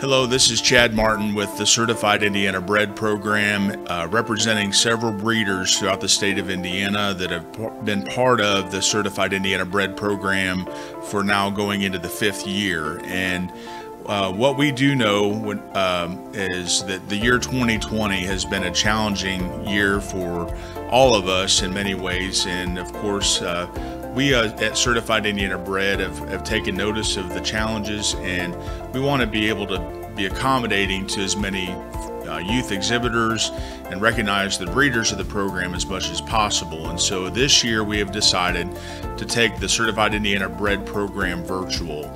Hello, this is Chad Martin with the Certified Indiana Bred Program, uh, representing several breeders throughout the state of Indiana that have been part of the Certified Indiana Bred Program for now going into the fifth year. And uh, what we do know um, is that the year 2020 has been a challenging year for all of us in many ways. And of course, uh, we uh, at Certified Indiana Bred have, have taken notice of the challenges and we want to be able to be accommodating to as many uh, youth exhibitors and recognize the breeders of the program as much as possible. And so this year we have decided to take the Certified Indiana Bred program virtual.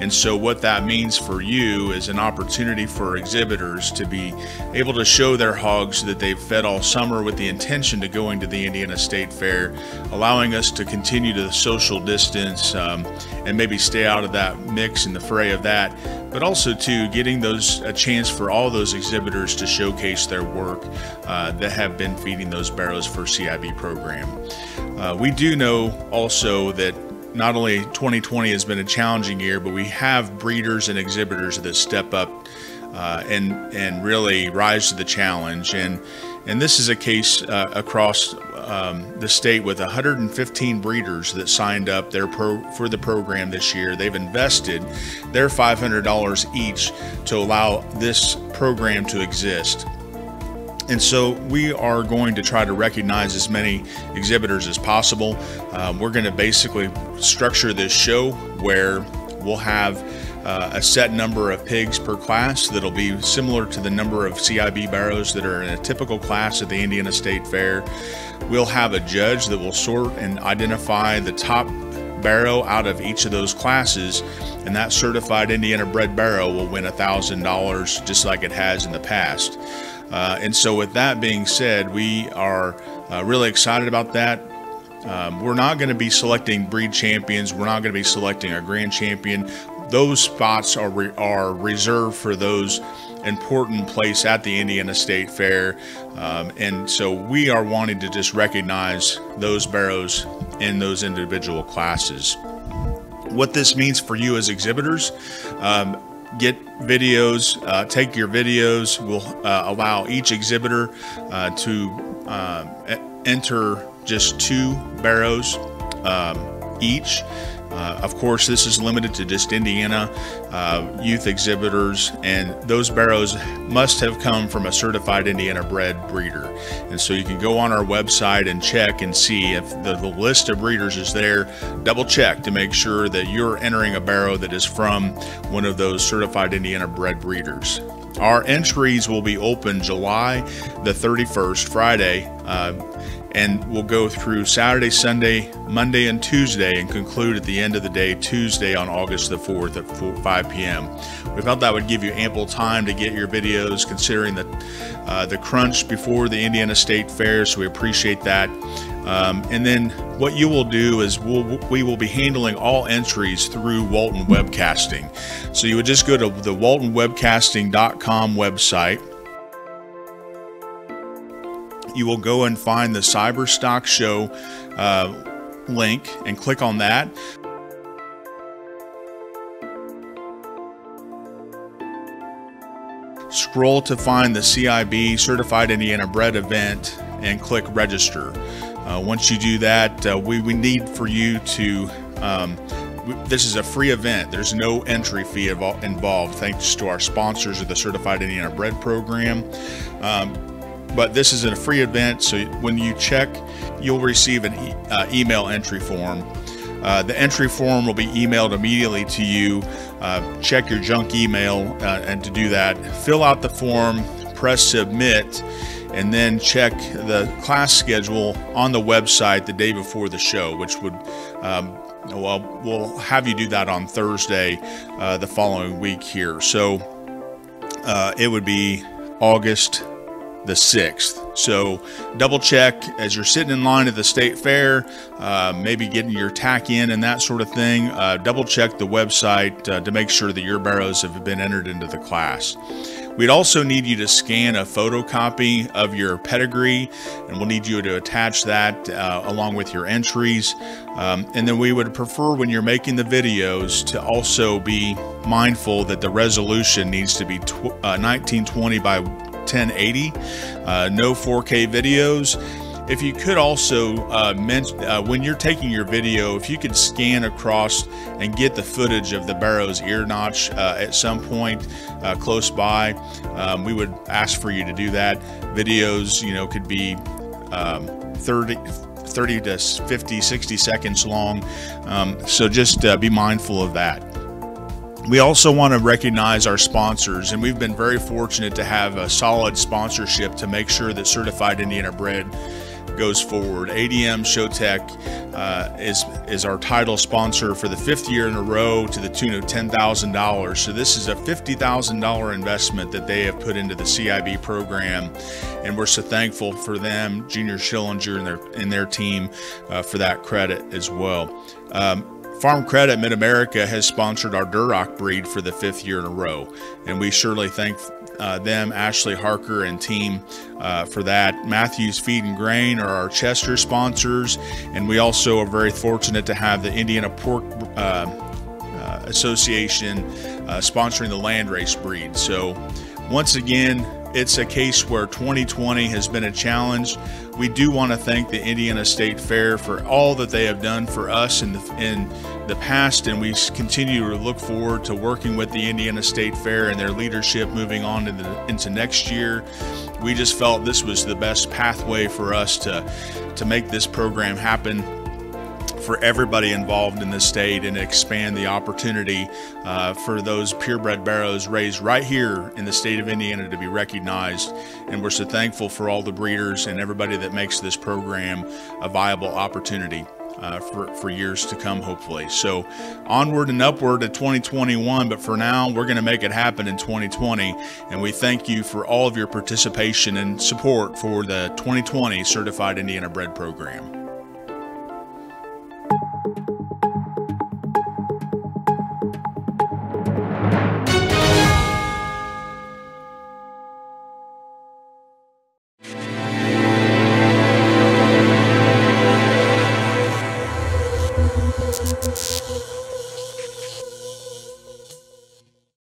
And so, what that means for you is an opportunity for exhibitors to be able to show their hogs that they've fed all summer with the intention to going to the Indiana State Fair, allowing us to continue to social distance um, and maybe stay out of that mix and the fray of that, but also to getting those a chance for all those exhibitors to showcase their work uh, that have been feeding those barrows for CIB program. Uh, we do know also that not only 2020 has been a challenging year, but we have breeders and exhibitors that step up uh, and and really rise to the challenge. And and this is a case uh, across um, the state with 115 breeders that signed up their pro for the program this year. They've invested their $500 each to allow this program to exist. And so we are going to try to recognize as many exhibitors as possible. Um, we're going to basically structure this show where we'll have uh, a set number of pigs per class that'll be similar to the number of CIB barrows that are in a typical class at the Indiana State Fair. We'll have a judge that will sort and identify the top barrow out of each of those classes, and that certified Indiana bred barrow will win $1,000 just like it has in the past. Uh, and so, with that being said, we are uh, really excited about that. Um, we're not going to be selecting breed champions. We're not going to be selecting our grand champion. Those spots are re are reserved for those important place at the Indiana State Fair. Um, and so we are wanting to just recognize those barrows in those individual classes. What this means for you as exhibitors, um, get videos, uh, take your videos. We'll uh, allow each exhibitor uh, to uh, enter just two barrows um, each. Uh, of course, this is limited to just Indiana uh, youth exhibitors, and those barrows must have come from a certified Indiana bred breeder. And so you can go on our website and check and see if the, the list of breeders is there. Double check to make sure that you're entering a barrow that is from one of those certified Indiana bred breeders. Our entries will be open July the 31st, Friday. Uh, and we'll go through Saturday, Sunday, Monday, and Tuesday, and conclude at the end of the day, Tuesday on August the 4th at 4, 5 p.m. We felt that would give you ample time to get your videos, considering the, uh, the crunch before the Indiana State Fair, so we appreciate that. Um, and then what you will do is we'll, we will be handling all entries through Walton Webcasting. So you would just go to the waltonwebcasting.com website you will go and find the Cyberstock Show uh, link and click on that. Scroll to find the CIB Certified Indiana Bred event and click register. Uh, once you do that, uh, we, we need for you to um, this is a free event. There's no entry fee involved, thanks to our sponsors of the Certified Indiana Bred program. Um, but this is a free event, so when you check, you'll receive an e uh, email entry form. Uh, the entry form will be emailed immediately to you. Uh, check your junk email, uh, and to do that, fill out the form, press submit, and then check the class schedule on the website the day before the show, which would um, well, we'll have you do that on Thursday uh, the following week here. So uh, it would be August the 6th. So double check as you're sitting in line at the state fair, uh, maybe getting your tack in and that sort of thing. Uh, double check the website uh, to make sure that your barrows have been entered into the class. We'd also need you to scan a photocopy of your pedigree, and we'll need you to attach that uh, along with your entries. Um, and then we would prefer when you're making the videos to also be mindful that the resolution needs to be uh, 1920 by 1080, uh, no 4K videos. If you could also uh, uh, when you're taking your video, if you could scan across and get the footage of the barrow's ear notch uh, at some point uh, close by, um, we would ask for you to do that. Videos, you know, could be um, 30, 30 to 50, 60 seconds long. Um, so just uh, be mindful of that. We also want to recognize our sponsors, and we've been very fortunate to have a solid sponsorship to make sure that Certified Indiana Bred goes forward. ADM ShowTec uh, is is our title sponsor for the fifth year in a row to the tune of ten thousand dollars. So this is a fifty thousand dollar investment that they have put into the CIB program, and we're so thankful for them, Junior Schillinger and their and their team, uh, for that credit as well. Um, Farm Credit Mid America has sponsored our Duroc breed for the fifth year in a row, and we surely thank uh, them, Ashley Harker and team, uh, for that. Matthews Feed and Grain are our Chester sponsors, and we also are very fortunate to have the Indiana Pork uh, uh Association uh, sponsoring the landrace breed. So, once again, it's a case where 2020 has been a challenge. We do want to thank the Indiana State Fair for all that they have done for us in the, in the past, and we continue to look forward to working with the Indiana State Fair and their leadership moving on into, the, into next year. We just felt this was the best pathway for us to, to make this program happen for everybody involved in the state and expand the opportunity uh, for those purebred barrows raised right here in the state of Indiana to be recognized. And we're so thankful for all the breeders and everybody that makes this program a viable opportunity. Uh, for, for years to come, hopefully. So, onward and upward to 2021, but for now, we're going to make it happen in 2020. And we thank you for all of your participation and support for the 2020 Certified Indiana Bred Program.